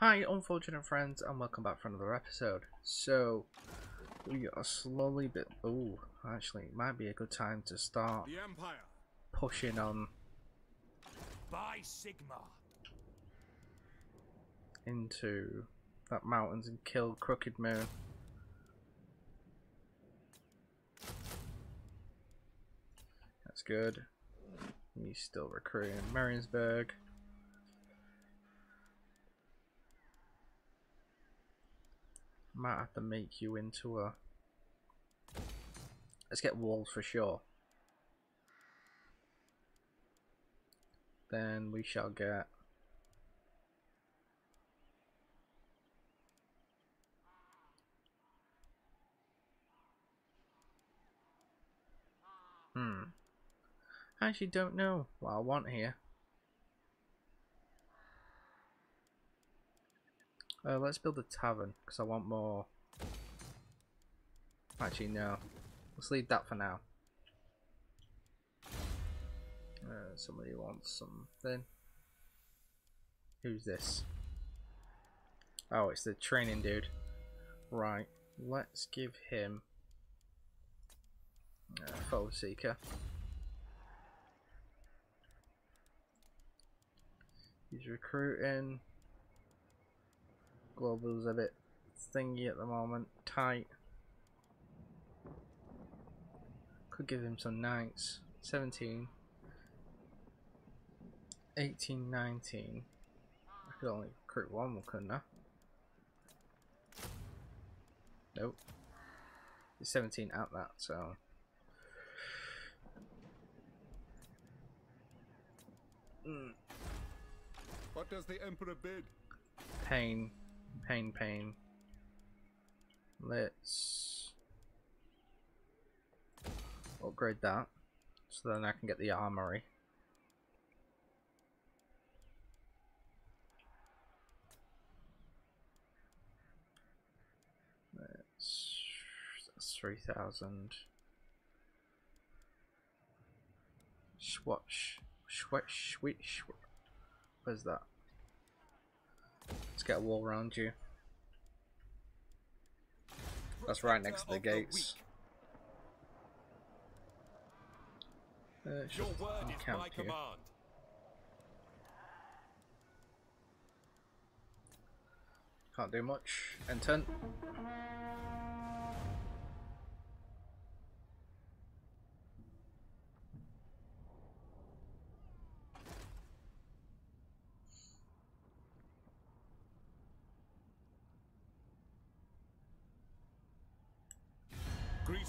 Hi, unfortunate friends, and welcome back for another episode. So, we are slowly bit. Oh, actually, it might be a good time to start The Empire pushing on by Sigmar. into that mountains and kill Crooked Moon. That's good. He's still recruiting Marienburg. Might have to make you into a. Let's get walls for sure. Then we shall get. Hmm. I actually don't know what I want here. Uh, let's build a tavern because I want more. Actually, no. Let's leave that for now. Uh, somebody wants something. Who's this? Oh, it's the training dude. Right. Let's give him uh, Foe Seeker. He's recruiting. Global's a bit thingy at the moment, tight. Could give him some knights. 17. 18, 19. I could only recruit one, more, couldn't I? Nope. He's 17 at that, so. Mm. What does the Emperor bid? Pain, pain, pain. Let's upgrade that so then I can get the armory. That's, that's 3,000. Swatch. Switch. Switch. Where's that? Let's get a wall around you. That's right next to the gates. Uh, Your word is camp my here. command. Can't do much. Enter.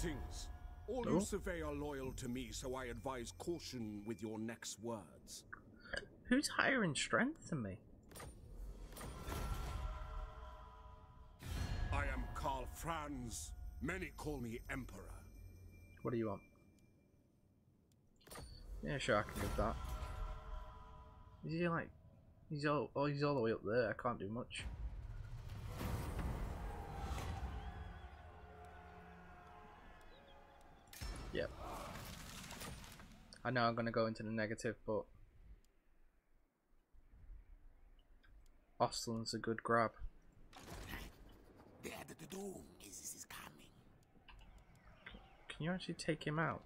Greetings. All Oh. you survey are loyal to me, so I advise caution with your next words. Who's higher in strength than me? I am Karl Franz. Many call me Emperor. What do you want? Yeah, sure, I can give that. Is he like? He's all. Oh, he's all the way up there. I can't do much. Yep. I know I'm gonna go into the negative, but Ostland's a good grab. Can you actually take him out?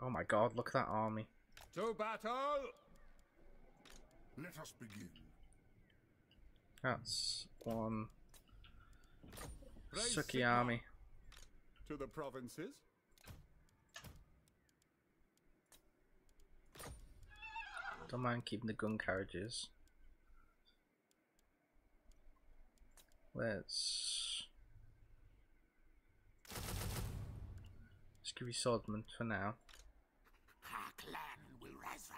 Oh my god, look at that army. To battle! Let us begin. That's one sucky army. To the provinces. Don't mind keeping the gun carriages. Let's let's give you swordsman for now. Our clan will rise.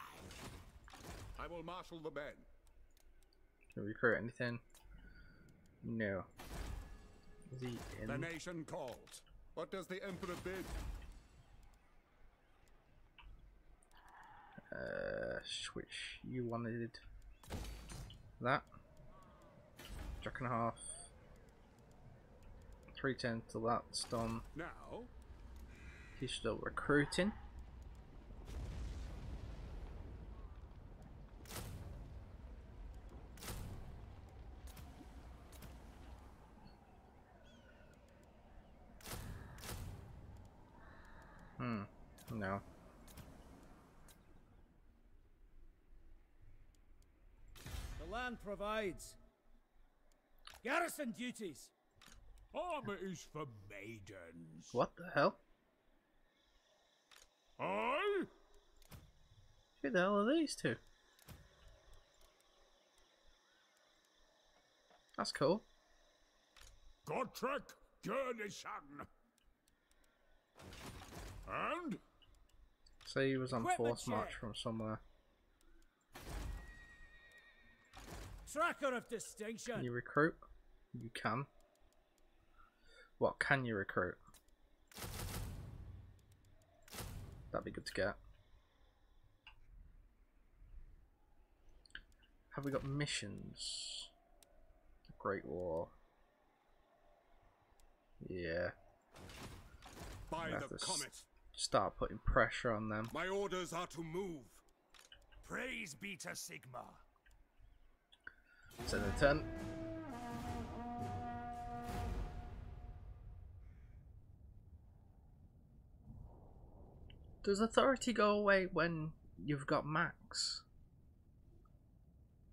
I will marshal the men. Can we recruit anything? No. Is he The nation calls. What does the Emperor bid? Uh, switch. You wanted that. Jack and a half. Three ten to that's done. Now, He's still recruiting. No. The provides. Garrison duties. Armor is for maidens. What the hell? I? Who the hell are these two? That's cool. Gotrek Gurnisson. And? So he was on Equipment force march from somewhere. Tracker of Can distinction. you recruit? You can. What can you recruit? That'd be good to get. Have we got missions? The Great War. Yeah. By That's the the comet, Start putting pressure on them. my orders are to move. Praise be to Sigmar. Send the tent. Does authority go away when you've got max?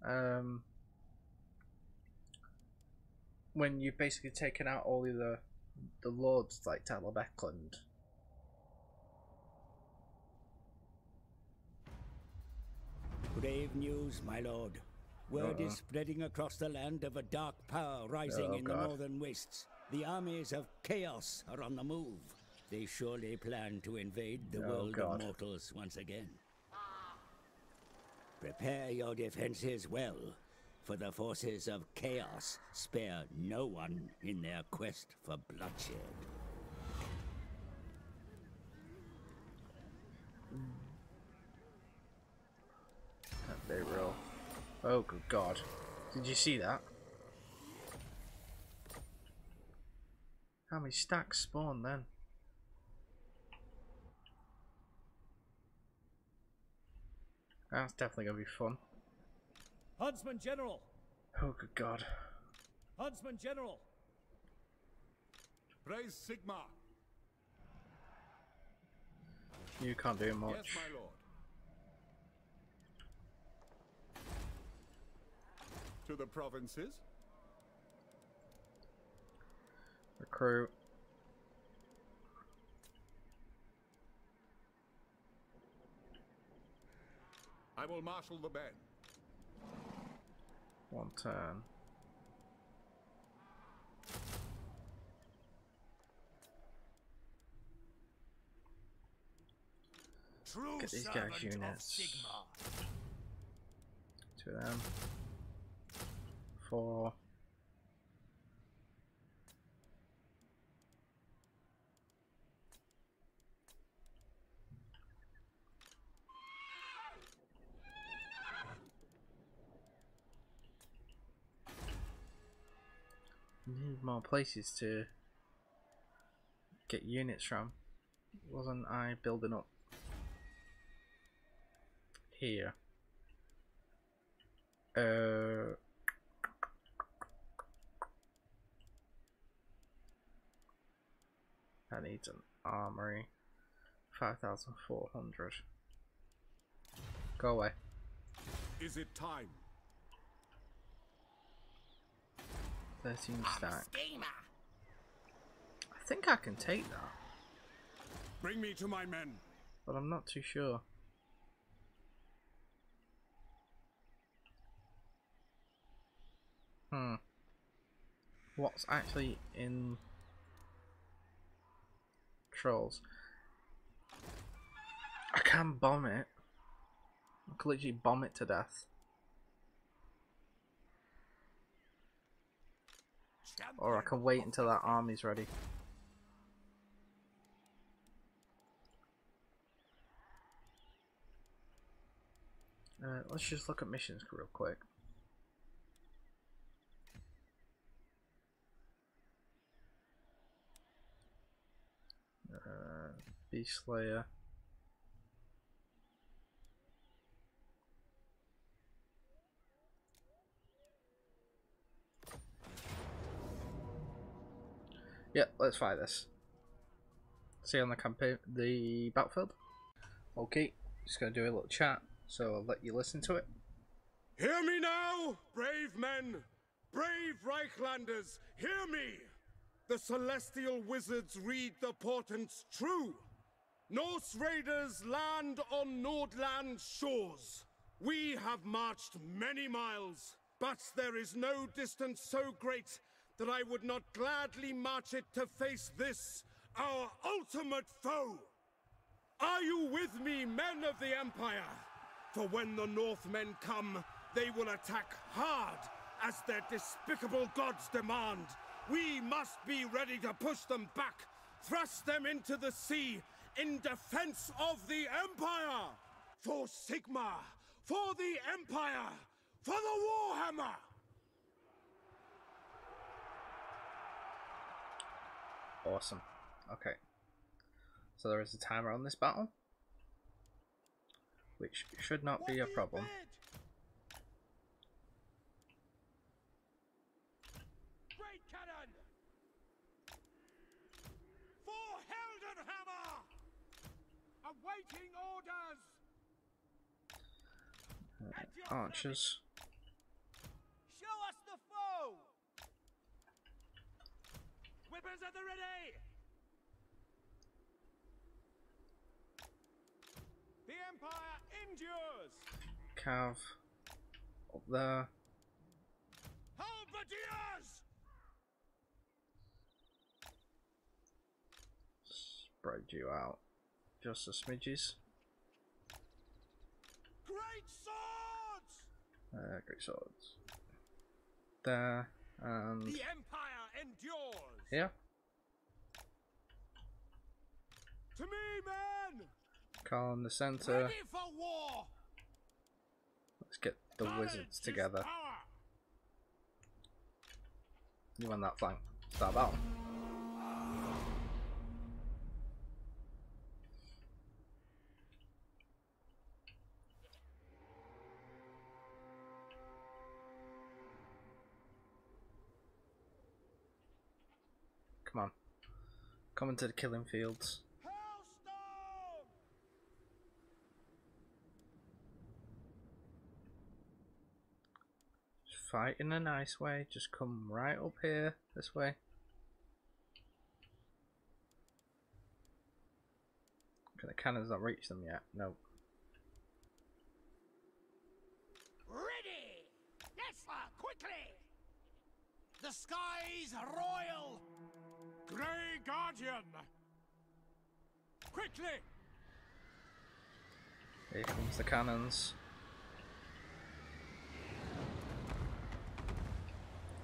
Um, when you've basically taken out all of the the lords like Talabecland. Grave news, my lord. Word is spreading across the land of a dark power rising Oh, in God. the northern wastes. The armies of chaos are on the move. They surely plan to invade the Oh, world God. of mortals once again. Prepare your defenses well, for the forces of chaos spare no one in their quest for bloodshed. Real. Oh good god. Did you see that? How many stacks spawn then? That's definitely gonna be fun. Huntsman General. Oh good god. Huntsman General. Praise Sigmar. You can't do Yes, much. my lord. To the provinces? Recruit. I will marshal the men. One turn. True Get these guys servant of units. Sigmar. Two of them. Four. Need more places to get units from. Wasn't I building up here? Uh, that needs an armory. 5,400. Go away. Is it time? 13 stack. I think I can take that, Bring me to my men. but I'm not too sure. Hmm. What's actually in trolls? I can bomb it. I could literally bomb it to death. Or I can wait until that army's ready. Uh, let's just look at missions real quick. Uh, Beast Slayer. Yeah, let's fight this. See on the campaign, the battlefield. Okay, just gonna do a little chat, so I'll let you listen to it. Hear me now, brave men, brave Reichlanders, hear me! The celestial wizards read the portents true. Norse raiders land on Nordland shores. We have marched many miles, but there is no distance so great that I would not gladly march it to face this, our ultimate foe. Are you with me, men of the Empire? For when the Northmen come, they will attack hard, as their despicable gods demand. We must be ready to push them back, thrust them into the sea, in defense of the Empire! For Sigmar! For the Empire! For the Warhammer! Awesome. Okay. So there is a timer on this battle, which should not be a problem cannon! For Heldenhammer! Awaiting orders! At your Archers. Show us the foe! Whippers at the ready! The Empire endures! Cav. Up there. Halberdiers! Spread you out. Just a smidges. Great swords! Uh, great swords. There. And The Empire endures! here. To me, men! Karl in the centre. Ready for war! Let's get the Knowledge wizards together. You on that flank. Start battle. Come on. Come into the killing fields. Fight in a nice way. Just come right up here. This way. Okay, the cannon's not reached them yet. No. Ready! Yes, sir, quickly! The sky's royal! Grey Guardian! Quickly! Here comes the cannons.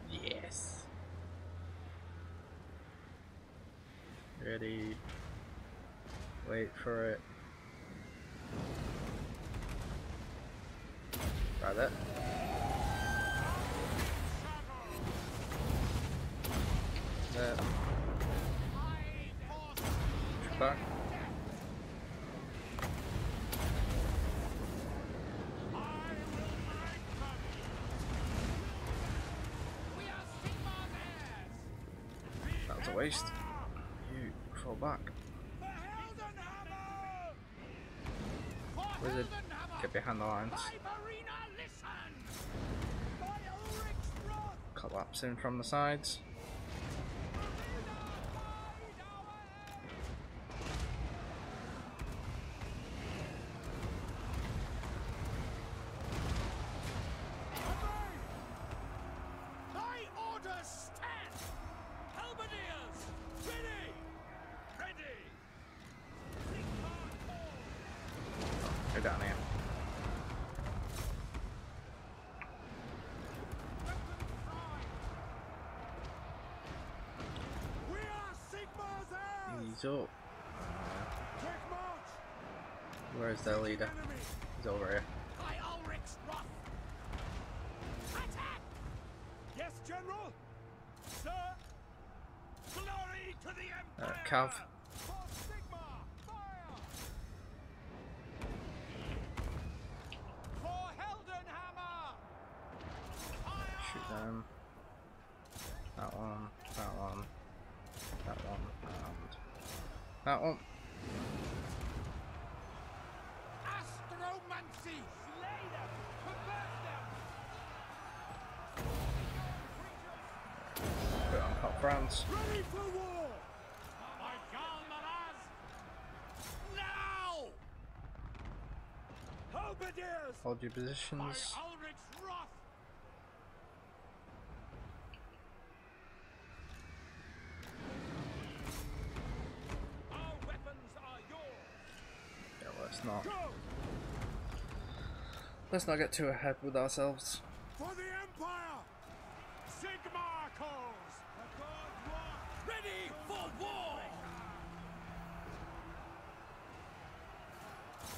Yes. Ready. Wait for it. Right there. Waste. You fall back. Wizard, get behind the lines. Collapsing from the sides. Heirs! Up. Where's their leader? He's over here. By Ulric's wrath! Attack! Yes, General! Sir! Glory to the Uh, Empire! Cav. For Sigmar! Fire! For Heldenhammer! Shoot them. That one. That one. That one. And that one. Ready for war! By Ghal Maraz! Now! Halberdiers! Hold your positions. Ulric's wrath! Our weapons are yours! Yeah, let's not. Let's not get too ahead with ourselves. For the Empire! Sigmar calls! The god wrath! Ready for war!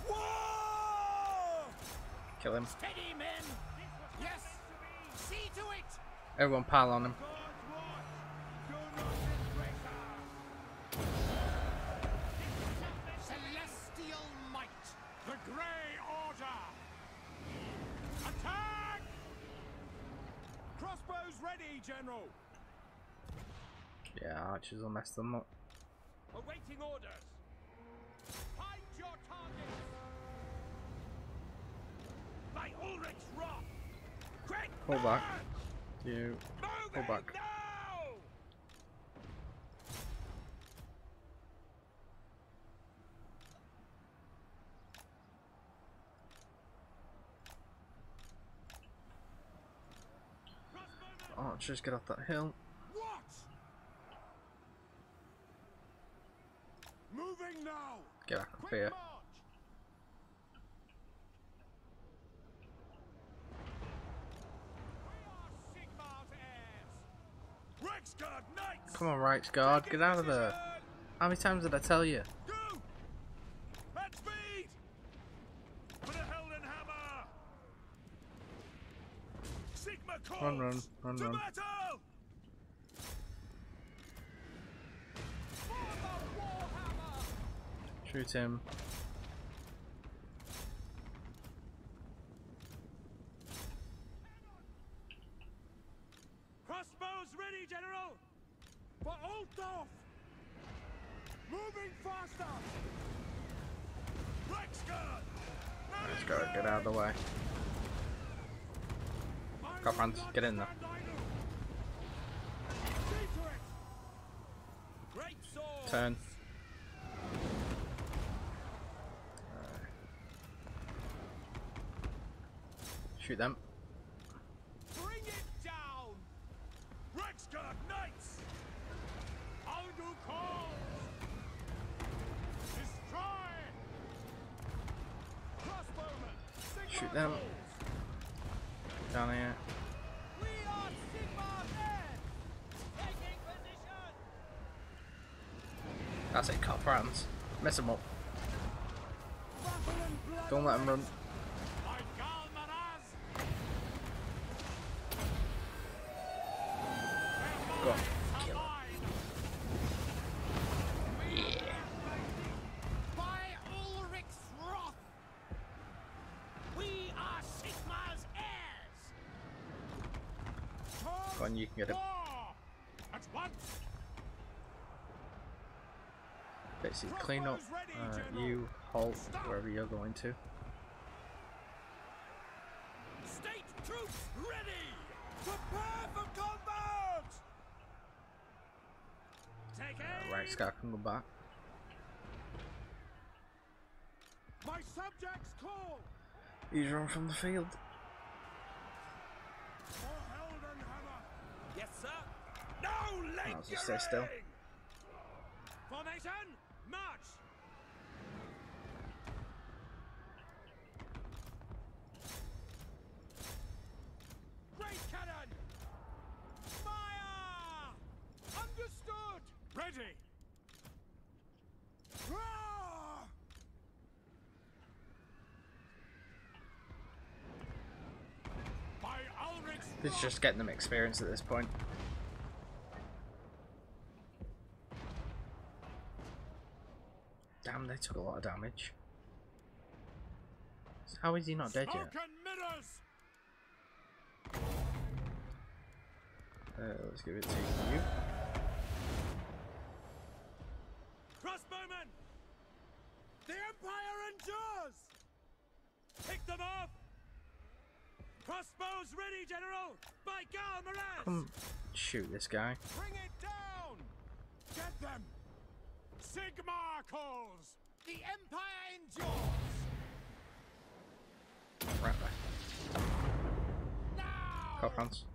War! Kill him. Steady, men! Yes! See to it! Everyone pile on him. God's watch! Do not disgrace us! Celestial might! The Grey Order! Attack! Crossbows ready, General! Yeah, archers will mess them up. Awaiting orders! Find your targets! By Ulric's wrath! Quick! Pull back. You pull back. Archers oh, get off that hill. What? Moving now! Get back up here. march! We are Sigmar's heirs! Reiksguard Knights! Come on, Reiksguard, get out of there. How many times did I tell you? Go! At speed! For the Heldenhammer! Sigmar calls! Run, run, run, run. battle! For the Warhammer! Shoot him. Crossbows ready, General! For Altdorf! Moving faster! Reiksguard! Let's go, get out of the way. Go, will get in there. stand idle. See to it! Great! Turn. Uh, Shoot them. Shoot them. Down here. We are Sigmar's heirs! Taking position! That's it, cut Franz. Mess them up. Don't let them run. Go on. Their Kill minds him. are mine! Yeah. By Ulric's wrath! We are Sigmar's heirs! Go on, you can get him. War! At once! Basically, clean up. Uh, you halt wherever you're going to. State troops ready! Prepare for combat! Take Uh, right, Scott can go back. My subjects call! He's run from the field. For Heldenhammer! Yes, sir! No Might as just stay still. Formation! March! Great cannon! Fire! Understood! Ready! It's just getting them experience at this point. They took a lot of damage. How is he not dead yet? Smoke and mirrors! Uh, let's give it to you. Crossbowmen! The Empire endures! Pick them off! Crossbows ready, General! By Ghal Maraz! Come, shoot this guy. Bring it down! Get them! Sigmar calls! The Empire endures! Right there. Now! Cough hands.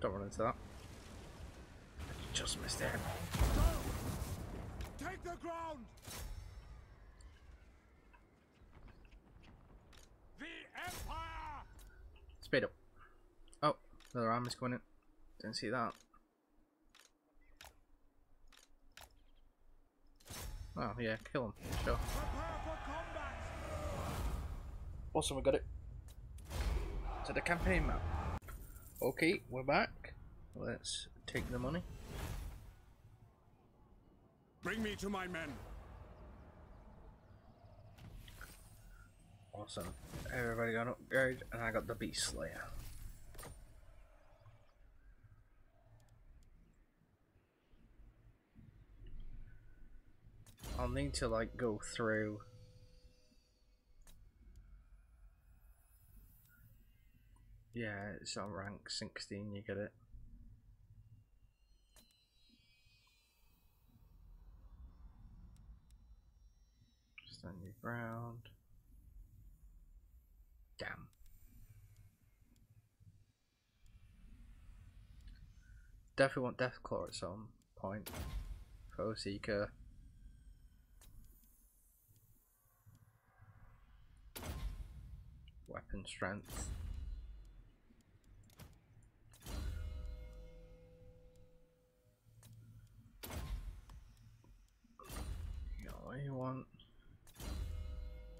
Don't run into that. Just missed it. Go! Take the ground! The Empire! Speed up. Oh, another arm is coming in. Didn't see that. Oh yeah, kill him. Sure. Prepare for combat! Awesome, we got it. To the campaign map. Okay, we're back. Let's take the money. Bring me to my men. Awesome. Everybody got an upgrade, and I got the Beast Slayer. I'll need to like go through Yeah, it's on rank 16, you get it. Just on your ground. Damn. Definitely want Deathclaw at some point. Foe Seeker. Weapon strength. You what you want.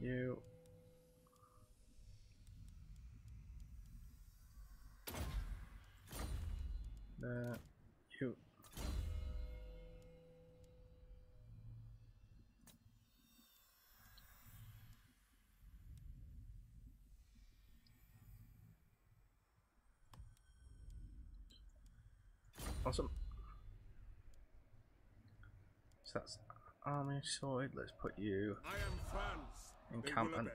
You. There. Awesome. So that's army sorted. Let's put you I am Franz. They Encampment.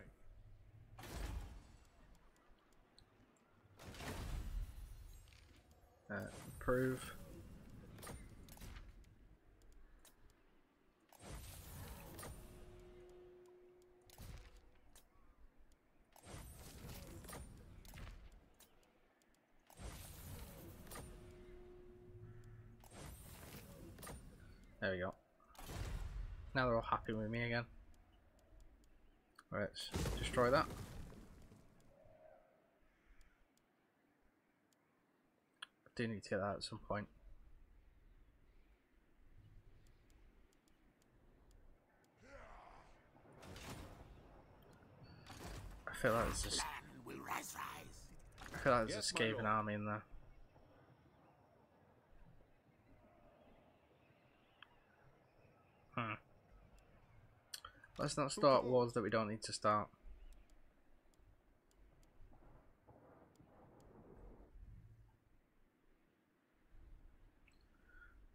uh, approve. There we go. Now they're all happy with me again. Let's destroy that. I do need to get that at some point. I feel like there's, Land will rise, rise. I feel like there's a Yes, my Skaven lord. army in there. Hmm. Let's not start wars that we don't need to start.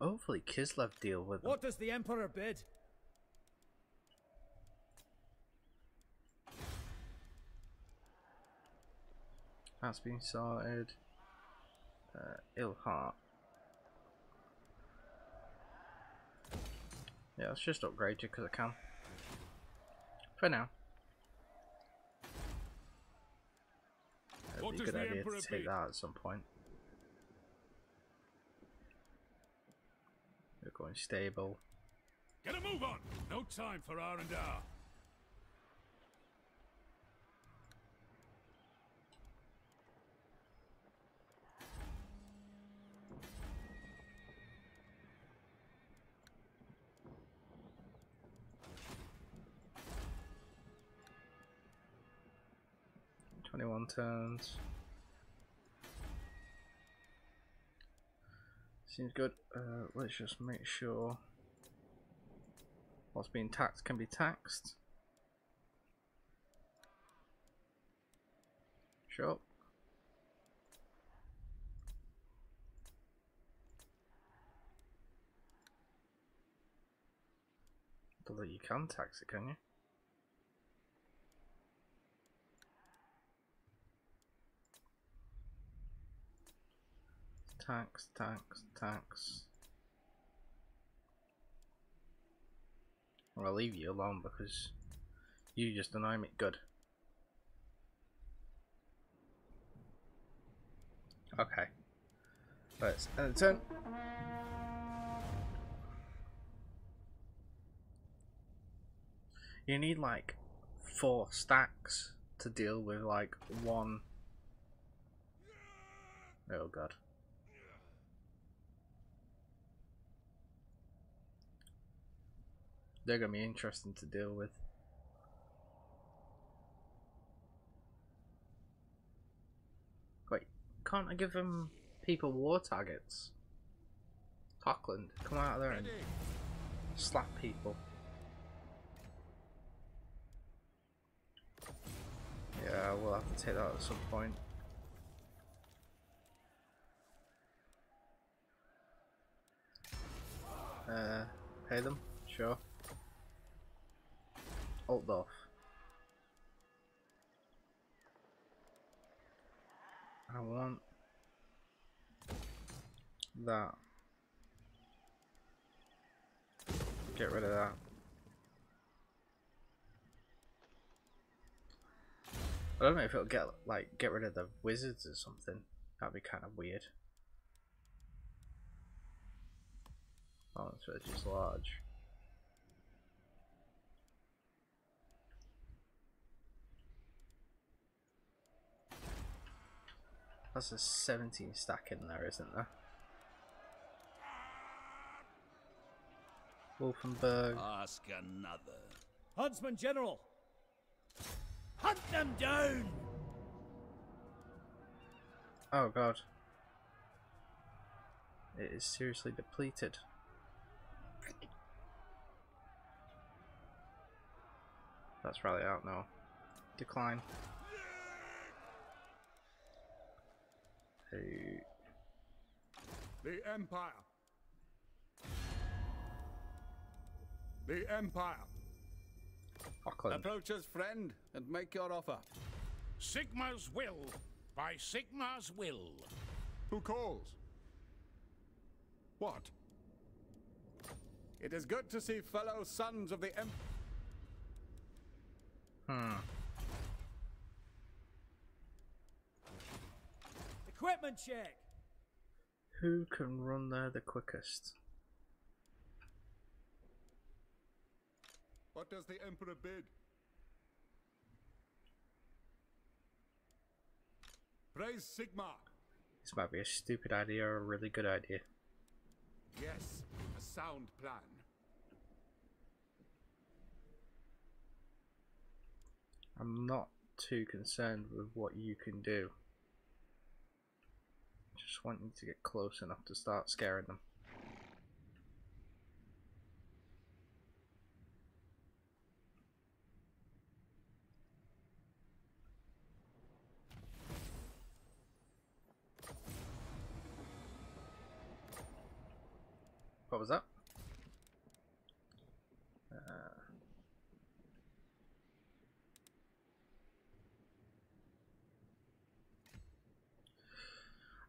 Hopefully Kislev deal with them. What does the Emperor bid? That's been sorted. Uh, Ilhart. Yeah, let's just upgrade you because I can. For now. It'd What be a good idea Emperor to take that at some point. We're going stable. Get a move on! No time for R and R. Turns. Seems good. Uh, let's just make sure what's being taxed can be taxed. Sure. Don't you can tax it, can you? Tanks, tanks, tanks. Well, I'll leave you alone because you just annoy me. Good. Okay. Let's end the turn. You need like four stacks to deal with like one. Oh god. They're gonna be interesting to deal with. Wait, can't I give them people war targets? Ostland, come out of there and slap people. Yeah, we'll have to take that at some point. Uh, pay them? Sure. Oh, Alt off. I want that. Get rid of that. I don't know if it'll get like get rid of the wizards or something. That'd be kind of weird. Oh, it's just large. That's a 17 stack in there, isn't there? Wolfenburg. Ask another. Huntsman General! Hunt them down! Oh god. It is seriously depleted. That's probably out now. Decline. Hey, The Empire. The Empire. Ostland. Approach us, friend, and make your offer. Sigmar's will by Sigmar's will. Who calls? What? It is good to see fellow sons of the Empire. Hmm. Equipment check! Who can run there the quickest? What does the Emperor bid? Praise Sigmar. This might be a stupid idea or a really good idea. Yes, a sound plan. I'm not too concerned with what you can do. Just want you to get close enough to start scaring them. What was that?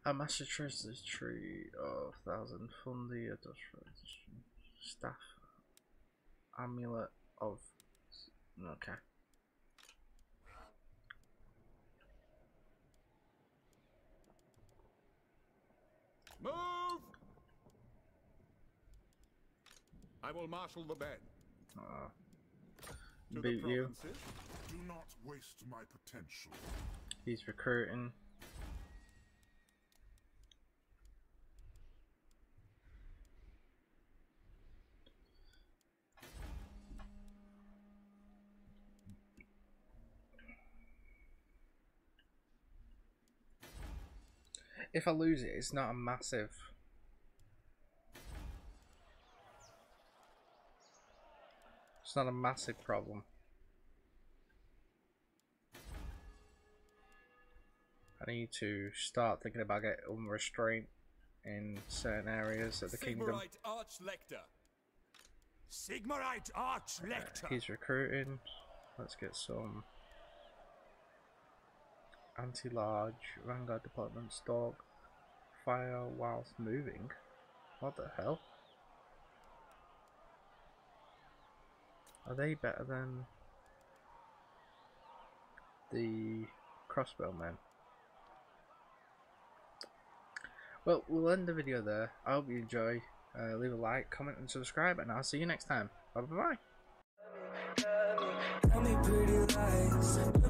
A master treasure tree of thousand fundi, a Dutch staff, amulet of. Okay. Move! I will marshal the men. Uh, To beat the you. provinces. Do not waste my potential. He's recruiting. If I lose it, it's not a massive. It's not a massive problem. I need to start thinking about getting unrestraint in certain areas of the kingdom. Archlector. Sigmarite Archlector. He's recruiting. Let's get some anti-large vanguard deployment stalk, fire whilst moving. What the hell? Are they better than the crossbow men? Well, we'll end the video there. I hope you enjoy. Uh, leave a like, comment, and subscribe, and I'll see you next time. Bye bye bye.